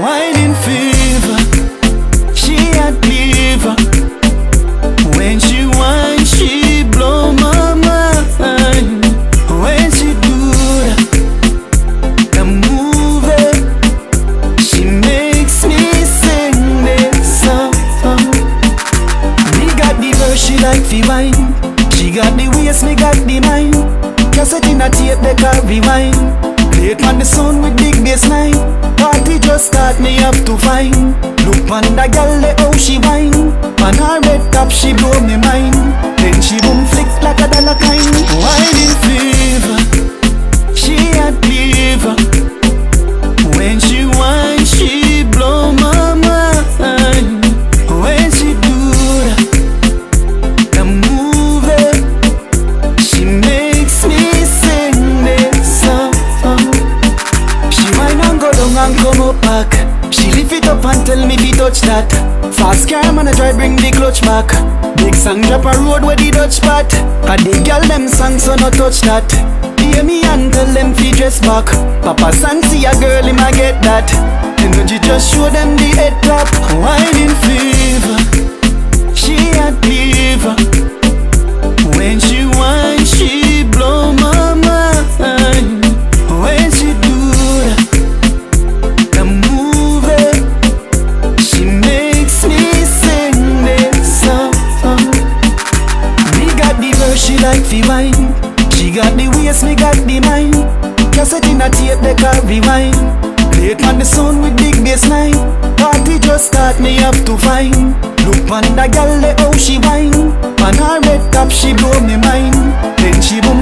whining fever. She a diva When she wine, she blow my mind. When she do that, the movie She makes me sing this song. Me got the verse, she like fi wine. She got the waist, me got the mind. Cassette in a tape, they can rewind. It on the sound with big bass line. Party just start, me up to find. Look on the girl, the how she whine. On her red top, she blow me mind. Then she boom flick like a dollar kind. Whining up back. She lift it up and tell me fi touch that. Fast car man I try bring the clutch back. Big song drop a road where the Dutch spot. A the girl them song so no touch that. Hear me and tell them fi dress back. Papa San see a girl him a get that. Energy just show them the head clap. Whining fever. She a diva. Wine. She got the waist, me got the mind. Cassette in a tape, they can rewind. It on the sound with big bass line. Party just start, me have to find. Look on the the how she wine On her red top, she blow me mind. Then she boom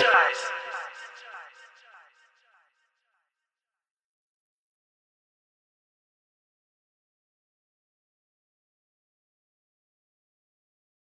apologize.